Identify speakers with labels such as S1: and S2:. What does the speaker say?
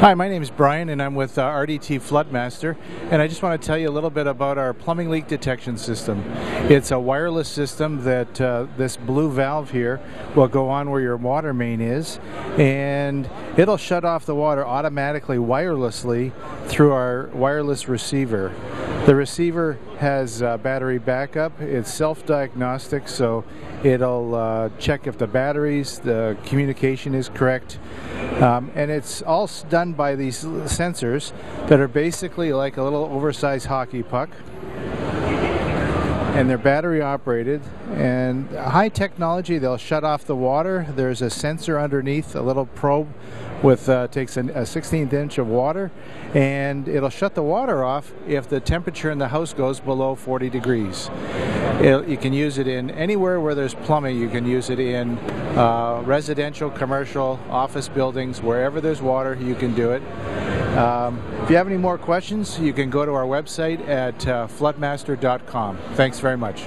S1: Hi, my name is Brian and I'm with uh, RDT Floodmaster and I just want to tell you a little bit about our plumbing leak detection system. It's a wireless system that uh, this blue valve here will go on where your water main is and it'll shut off the water automatically wirelessly through our wireless receiver. The receiver has uh, battery backup. It's self-diagnostic, so it'll uh, check if the batteries, the communication is correct. Um, and it's all done by these sensors that are basically like a little oversized hockey puck and they're battery operated. And high technology they'll shut off the water. There's a sensor underneath a little probe with uh, takes an, a 16th inch of water and it'll shut the water off if the temperature in the house goes below 40 degrees. It, you can use it in anywhere where there's plumbing. You can use it in uh, residential commercial office buildings wherever there's water you can do it um, if you have any more questions, you can go to our website at uh, floodmaster.com. Thanks very much.